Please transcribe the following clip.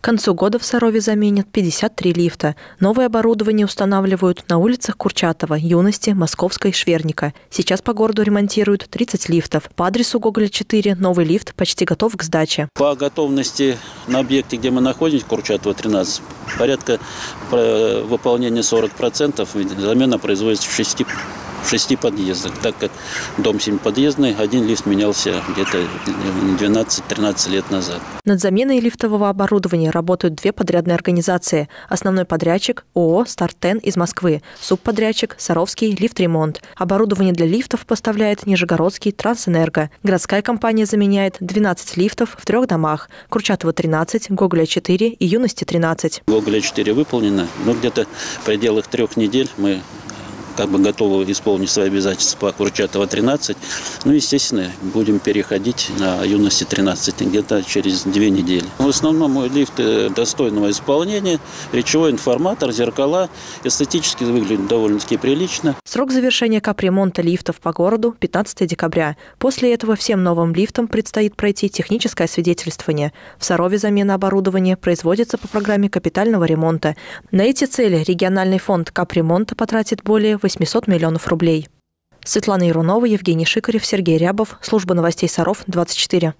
К концу года в Сарове заменят 53 лифта. Новое оборудование устанавливают на улицах Курчатова, Юности, Московской, Шверника. Сейчас по городу ремонтируют 30 лифтов. По адресу Гоголя 4 новый лифт почти готов к сдаче. По готовности на объекте, где мы находимся, Курчатова 13, порядка э, выполнения 40%, замена производится в 6 в шести подъездах, так как дом семиподъездный, один лифт менялся где-то 12-13 лет назад. Над заменой лифтового оборудования работают две подрядные организации. Основной подрядчик – ООО «Стартен» из Москвы, субподрядчик – «Саровский лифтремонт». Оборудование для лифтов поставляет Нижегородский «Трансэнерго». Городская компания заменяет 12 лифтов в трех домах – Курчатова 13, Гоголя 4 и Юности 13. Гоголя 4 выполнено, но где-то в пределах трех недель мы как бы готовы исполнить свои обязательства по Курчатова 13. Ну, естественно, будем переходить на юности 13 где-то через две недели. В основном мой лифт э, достойного исполнения, речевой информатор, зеркала, эстетически выглядит довольно-таки прилично. Срок завершения капремонта лифтов по городу – 15 декабря. После этого всем новым лифтам предстоит пройти техническое свидетельствование. В Сарове замена оборудования производится по программе капитального ремонта. На эти цели региональный фонд капремонта потратит более 800 миллионов рублей. Светлана Ярунова, Евгений Шикарев, Сергей Рябов. Служба новостей Саров, 24.